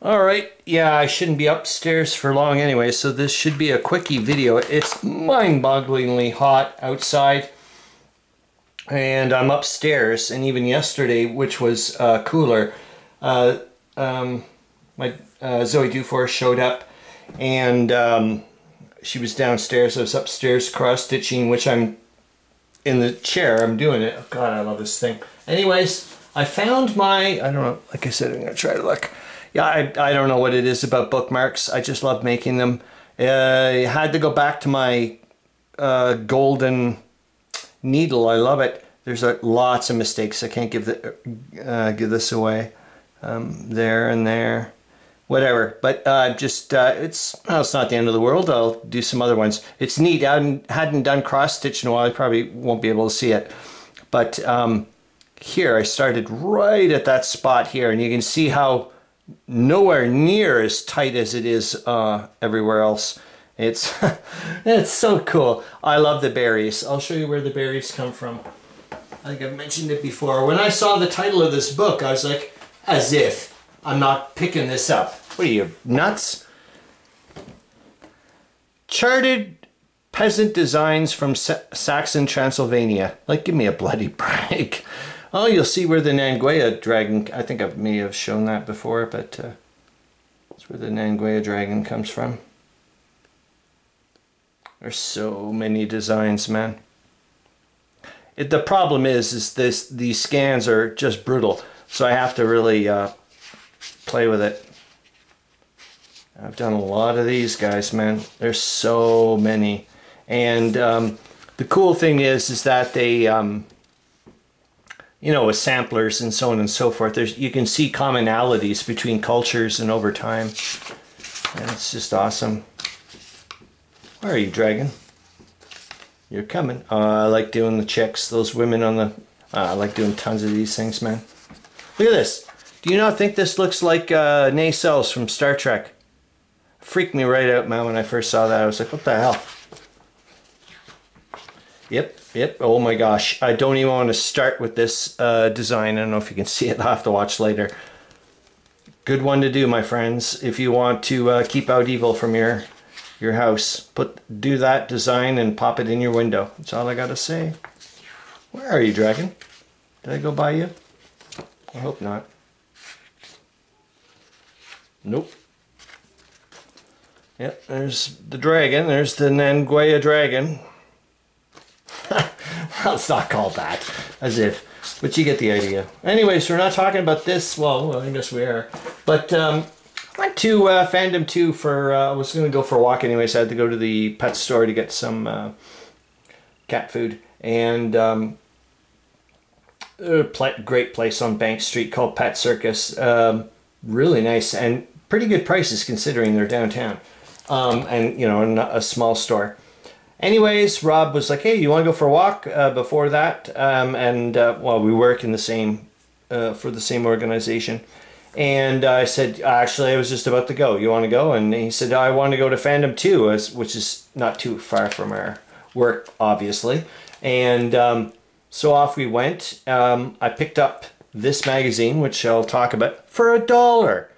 All right, yeah, I shouldn't be upstairs for long anyway, so this should be a quickie video. It's mind-bogglingly hot outside, and I'm upstairs, and even yesterday, which was uh, cooler, uh, um, my uh, Zoe Dufour showed up, and um, she was downstairs. I was upstairs cross-stitching, which I'm in the chair. I'm doing it. Oh, God, I love this thing. Anyways, I found my, I don't know, like I said, I'm going to try to look yeah, I, I don't know what it is about bookmarks. I just love making them. Uh, I had to go back to my uh, golden needle. I love it. There's uh, lots of mistakes. I can't give the, uh, give this away. Um, there and there, whatever. But uh, just uh, it's well, it's not the end of the world. I'll do some other ones. It's neat. I hadn't, hadn't done cross stitch in a while. I probably won't be able to see it, but um, here I started right at that spot here, and you can see how nowhere near as tight as it is uh, everywhere else. It's it's so cool. I love the berries. I'll show you where the berries come from. I think I've mentioned it before. When I saw the title of this book, I was like, as if I'm not picking this up. What are you, nuts? Charted peasant designs from Saxon Transylvania. Like, give me a bloody break. Oh, you'll see where the Nangwaya dragon, I think I may have shown that before, but uh, that's where the Nangwaya dragon comes from. There's so many designs, man. It, the problem is, is this these scans are just brutal, so I have to really uh, play with it. I've done a lot of these guys, man. There's so many, and um, the cool thing is, is that they um, you know, with samplers and so on and so forth, there's you can see commonalities between cultures and over time. And it's just awesome. Where are you, dragon? You're coming. Uh, I like doing the checks. Those women on the... Uh, I like doing tons of these things, man. Look at this. Do you not think this looks like uh, nacelles from Star Trek? Freaked me right out, man, when I first saw that. I was like, what the hell? Yep, Yep, oh my gosh. I don't even want to start with this uh, design. I don't know if you can see it. I'll have to watch later. Good one to do, my friends. If you want to uh, keep out evil from your your house, put do that design and pop it in your window. That's all I got to say. Where are you, dragon? Did I go by you? I hope not. Nope. Yep, there's the dragon. There's the Nangwaya dragon. It's not called that, as if, but you get the idea. Anyway, so we're not talking about this. Well, well I guess we are. But um, I went to uh, Fandom 2 for, uh, I was going to go for a walk anyway, so I had to go to the pet store to get some uh, cat food. And um, a great place on Bank Street called Pet Circus. Um, really nice and pretty good prices considering they're downtown. Um, and, you know, a small store. Anyways, Rob was like, hey, you want to go for a walk uh, before that? Um, and, uh, well, we work in the same, uh, for the same organization. And I said, actually, I was just about to go. You want to go? And he said, I want to go to Fandom 2, which is not too far from our work, obviously. And um, so off we went. Um, I picked up this magazine, which I'll talk about, for a dollar.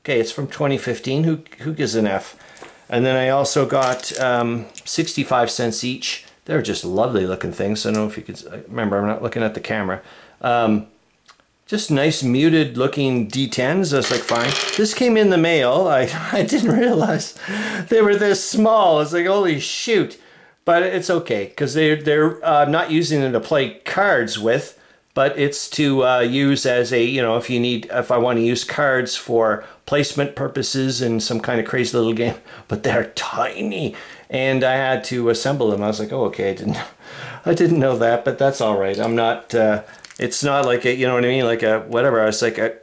Okay, it's from 2015. Who, who gives an F? And then I also got um, 65 cents each. They're just lovely looking things. I don't know if you could, remember I'm not looking at the camera. Um, just nice muted looking D10s. I was like, fine. This came in the mail. I, I didn't realize they were this small. It's like, holy shoot. But it's okay because they're, they're uh, not using them to play cards with, but it's to uh, use as a, you know, if you need, if I want to use cards for placement purposes and some kind of crazy little game, but they're tiny. And I had to assemble them. I was like, oh, okay, I didn't, I didn't know that, but that's all right. I'm not, uh, it's not like a, you know what I mean? Like a, whatever. I was like, a,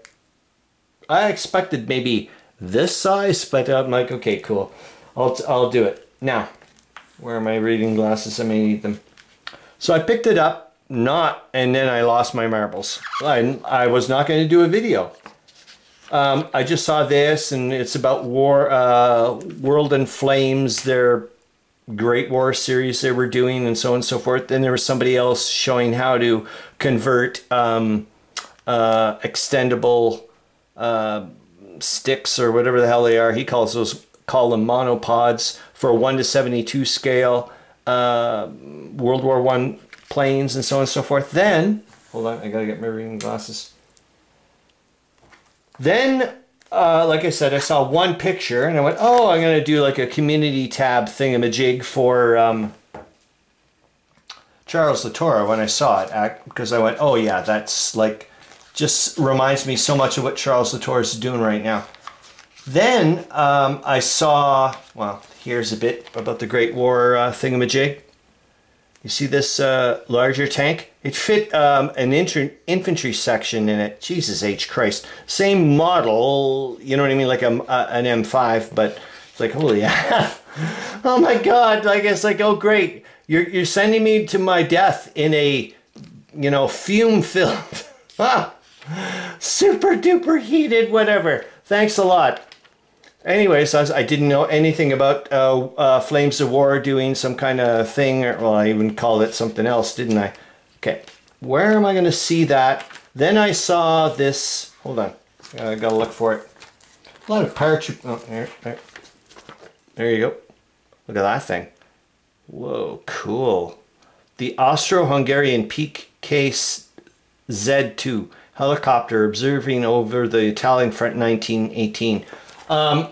I expected maybe this size, but I'm like, okay, cool. I'll, I'll do it. Now, where are my reading glasses? I may need them. So I picked it up, not, and then I lost my marbles. I, I was not going to do a video. Um, I just saw this, and it's about War, uh, World in Flames, their Great War series they were doing, and so on and so forth. Then there was somebody else showing how to convert um, uh, extendable uh, sticks or whatever the hell they are. He calls those call them monopods for one to seventy two scale. Uh, World War One planes and so on and so forth. Then hold on, I gotta get my reading glasses. Then uh, like I said, I saw one picture and I went, oh, I'm going to do like a community tab thingamajig for um, Charles Latora when I saw it because I went, oh yeah, that's like, just reminds me so much of what Charles Latora is doing right now. Then um, I saw, well, here's a bit about the Great War uh, thingamajig. You see this uh, larger tank? It fit um, an infantry section in it. Jesus H. Christ. Same model, you know what I mean, like a, uh, an M5, but it's like, holy oh my God. Like, it's like, oh great. You're, you're sending me to my death in a, you know, fume filled, super duper heated, whatever. Thanks a lot. Anyways, I, was, I, didn't know anything about uh, uh, Flames of War doing some kind of thing, or well, I even called it something else, didn't I? Okay, where am I going to see that? Then I saw this. Hold on, I gotta look for it. A lot of paratroop. Oh, there, there, there you go. Look at that thing. Whoa, cool. The Austro-Hungarian Peak Case Z2 helicopter observing over the Italian front 1918. Um,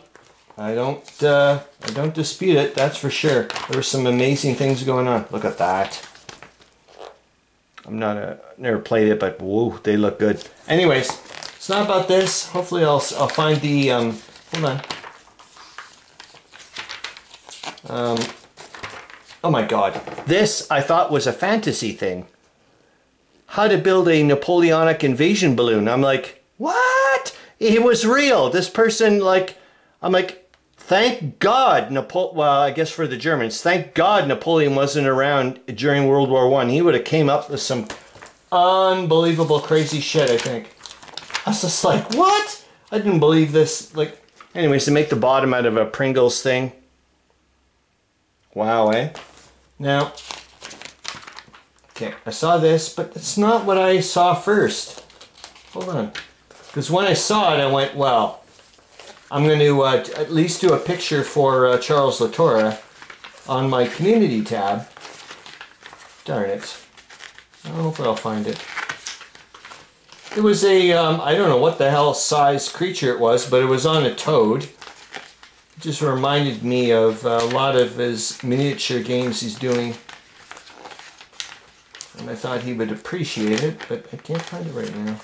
I don't, uh, I don't dispute it. That's for sure. There were some amazing things going on. Look at that. I'm not a, never played it, but whoa, they look good. Anyways, it's not about this. Hopefully, I'll, I'll find the. Um, hold on. Um, oh my God, this I thought was a fantasy thing. How to build a Napoleonic invasion balloon. I'm like, what? It was real. This person, like, I'm like, thank God Napoleon. Well, I guess for the Germans, thank God Napoleon wasn't around during World War One. He would have came up with some unbelievable crazy shit. I think. I was just like, what? I didn't believe this. Like, anyways, to make the bottom out of a Pringles thing. Wow, eh? Now, okay, I saw this, but it's not what I saw first. Hold on. Because when I saw it, I went, well, I'm going to uh, at least do a picture for uh, Charles Latora on my community tab. Darn it. If I'll find it. It was a um, I don't know what the hell size creature it was, but it was on a toad. It just reminded me of a lot of his miniature games he's doing. And I thought he would appreciate it, but I can't find it right now.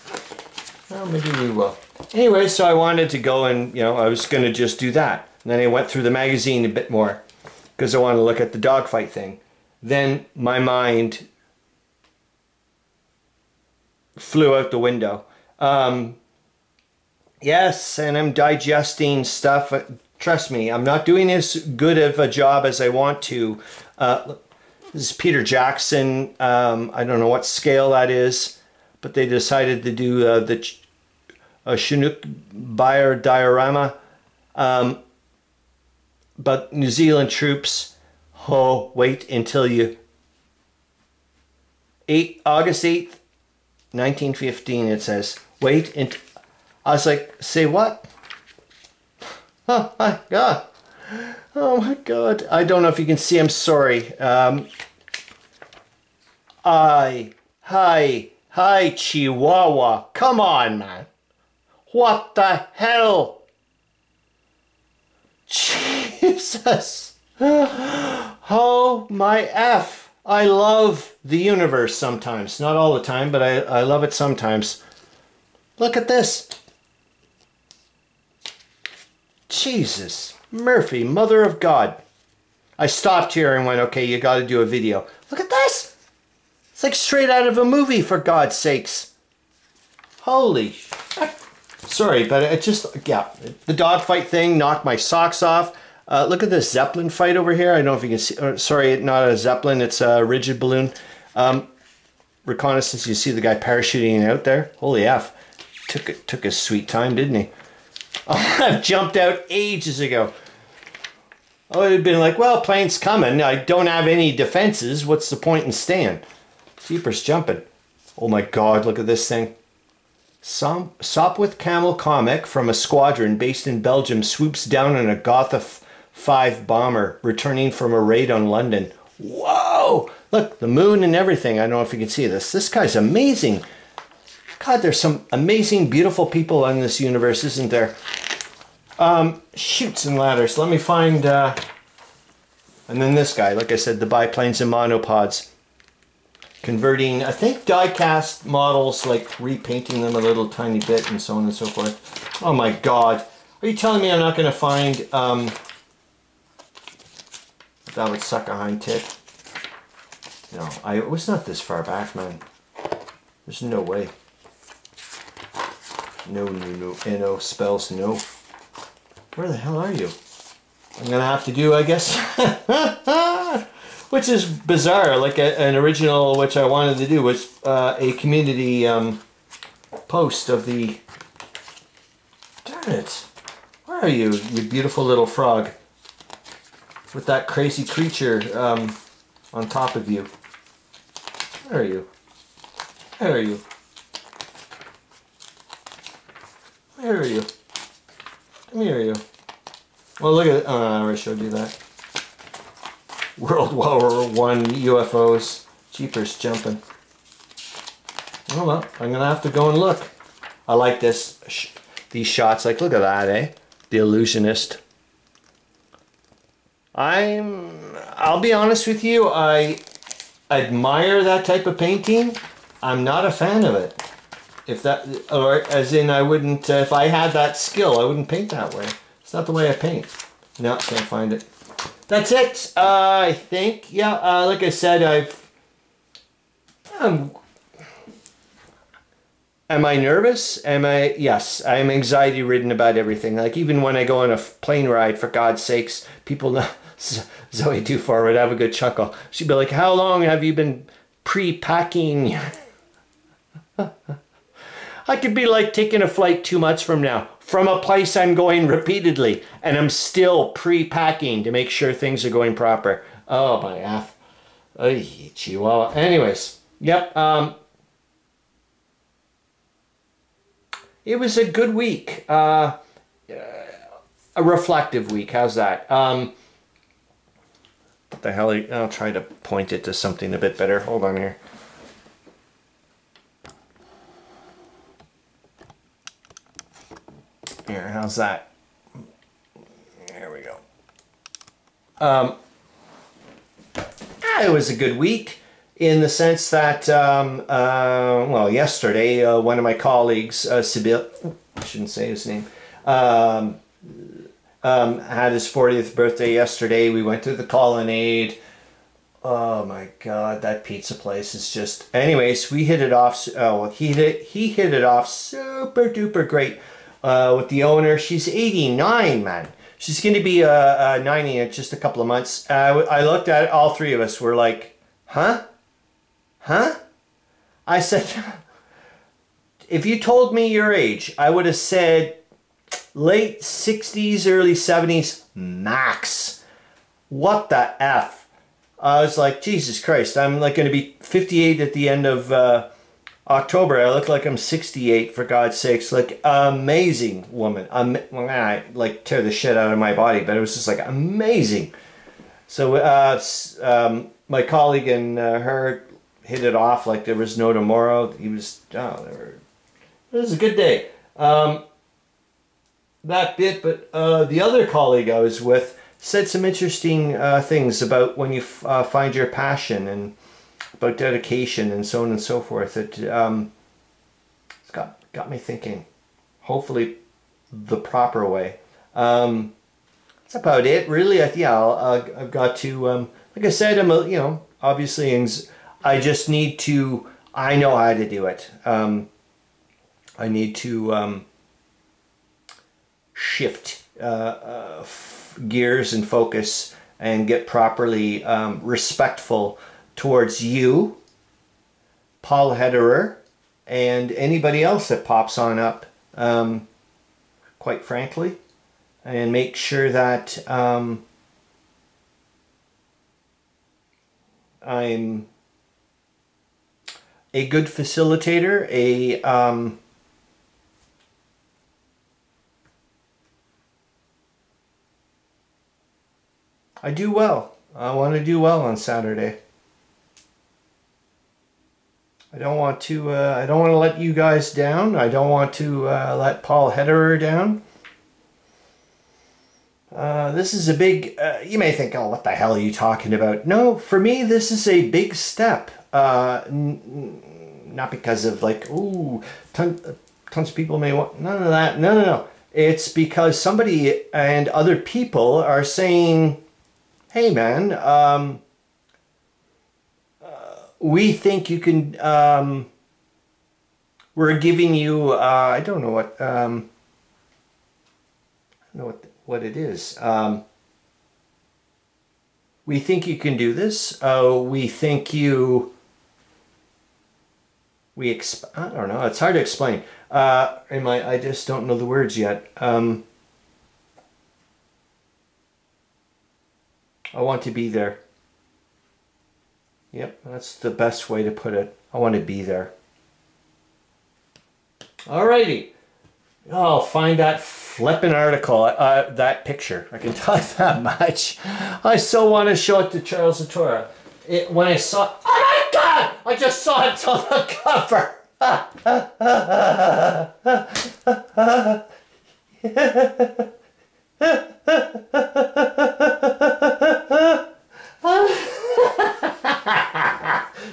Well, maybe we will. Anyway, so I wanted to go and, you know, I was going to just do that. And then I went through the magazine a bit more because I wanted to look at the dogfight thing. Then my mind flew out the window. Um, yes, and I'm digesting stuff. Trust me, I'm not doing as good of a job as I want to. Uh, this is Peter Jackson. Um, I don't know what scale that is but they decided to do uh, the Ch- uh, Chunuk Bair diorama. Um, but New Zealand troops, oh, wait until you. 8, August 8th, 1915, it says. Wait and I was like, say what? Oh my god. Oh my god. I don't know if you can see, I'm sorry. Um, I, hi, Hi, Chihuahua. Come on, man. What the hell? Jesus. Oh, my F. I love the universe sometimes. Not all the time, but I, I love it sometimes. Look at this. Jesus. Murphy, mother of God. I stopped here and went, okay, you got to do a video. Look at this. It's like straight out of a movie, for God's sakes. Holy Sorry, but it just, yeah, the dogfight thing knocked my socks off. Uh, look at this Zeppelin fight over here. I don't know if you can see, uh, sorry, not a Zeppelin, it's a rigid balloon. Um, reconnaissance, you see the guy parachuting out there. Holy F. Took, it, took a sweet time, didn't he? Oh, I've jumped out ages ago. I would have been like, well, plane's coming. I don't have any defenses. What's the point in staying? Jeepers jumping. Oh my god, look at this thing. Some Sopwith Camel comic from a squadron based in Belgium swoops down on a Gotha 5 bomber returning from a raid on London. Whoa! Look, the moon and everything. I don't know if you can see this. This guy's amazing. God, there's some amazing, beautiful people in this universe, isn't there? Um, Chutes and ladders. Let me find... Uh, and then this guy, like I said, the biplanes and monopods. Converting, I think, die-cast models, like repainting them a little tiny bit and so on and so forth. Oh my god. Are you telling me I'm not going to find... Um, that would suck a hind tit. No, I was not this far back, man. There's no way. No, no, no. N-O spells no. Where the hell are you? I'm gonna have to do, I guess. which is bizarre. Like a, an original, which I wanted to do, was uh, a community um, post of the. Darn it! Where are you, you beautiful little frog? With that crazy creature um, on top of you. Where are you? Where are you? Where are you? Come here, you. Well, look at. Oh, I already showed you that. World War One UFOs. Jeepers jumping. Oh well, I'm gonna have to go and look. I like this. Sh these shots. Like, look at that, eh? The illusionist. I'm. I'll be honest with you. I admire that type of painting. I'm not a fan of it. If that, or as in, I wouldn't. Uh, if I had that skill, I wouldn't paint that way. It's not the way I paint. No, can't find it. That's it. Uh, I think. Yeah. Uh, like I said, I've. Um, am I nervous? Am I? Yes. I'm anxiety ridden about everything. Like even when I go on a plane ride, for God's sakes, people know. Zoe Dufour would have a good chuckle. She'd be like, "How long have you been pre-packing?" I could be like taking a flight two months from now from a place I'm going repeatedly and I'm still pre-packing to make sure things are going proper. Oh my F. Ay, Chihuahua. Anyways, yep. Um, it was a good week. Uh, a reflective week. How's that? Um, what the hell? I'll try to point it to something a bit better. Hold on here. Here, how's that? There we go. Um, it was a good week in the sense that, um, uh, well, yesterday, uh, one of my colleagues, uh, Sibyl, I shouldn't say his name, um, um, had his 40th birthday yesterday. We went to the colonnade. Oh my god, that pizza place is just. Anyways, we hit it off. Oh, well, he hit he hit it off super duper great uh, with the owner. She's 89, man. She's going to be uh, uh, 90 in just a couple of months. Uh, I looked at it, all three of us were like, huh? Huh? I said, if you told me your age, I would have said late 60s, early 70s, max. What the F? I was like, Jesus Christ, I'm like going to be 58 at the end of uh, October, I look like I'm 68 for God's sakes. Like amazing woman. Um, I like tear the shit out of my body, but it was just like amazing. So uh, um, my colleague and uh, her hit it off like there was no tomorrow. He was oh, were, it was a good day. Um, that bit, but uh, the other colleague I was with said some interesting uh, things about when you uh, find your passion and about dedication and so on and so forth. It um, it's got got me thinking. Hopefully, the proper way. Um, that's about it, really. I, yeah, i have got to. Um, like I said, I'm a, you know obviously, I just need to. I know how to do it. Um, I need to um, shift uh, uh, gears and focus and get properly um, respectful towards you, Paul Hederer, and anybody else that pops on up, um, quite frankly, and make sure that um, I'm a good facilitator, a um, I do well. I want to do well on Saturday. I don't want to. Uh, I don't want to let you guys down. I don't want to uh, let Paul Hederer down. Uh, this is a big. Uh, you may think, "Oh, what the hell are you talking about?" No, for me, this is a big step. Uh, not because of like, ooh, ton, tons of people may want. None of that. No, no, no. It's because somebody and other people are saying, "Hey, man." Um, we think you can um, we're giving you uh, I don't know what um, I don't know what what it is. Um, we think you can do this. Uh, we think you we exp- I don't know it's hard to explain. Uh, am I, I just don't know the words yet. Um, I want to be there Yep, that's the best way to put it. I want to be there. Alrighty. I'll find that flipping article, uh, that picture. I can tell you that much. I so want to show it to Charles Latora. It, when I saw, oh my God! I just saw it on the cover.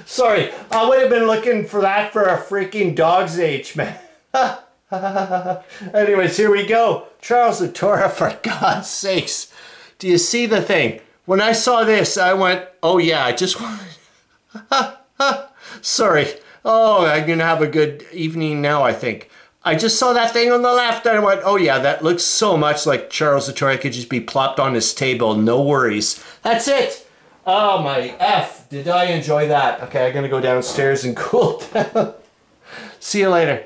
Sorry, I would have been looking for that for a freaking dog's age, man. Anyways, here we go. Charles Latora, for God's sakes. Do you see the thing? When I saw this, I went, oh yeah, I just wanted... Sorry. Oh, I'm going to have a good evening now, I think. I just saw that thing on the left and I went, oh yeah, that looks so much like Charles Latora could just be plopped on his table. No worries. That's it. Oh my F, did I enjoy that? Okay, I'm gonna go downstairs and cool down. See you later.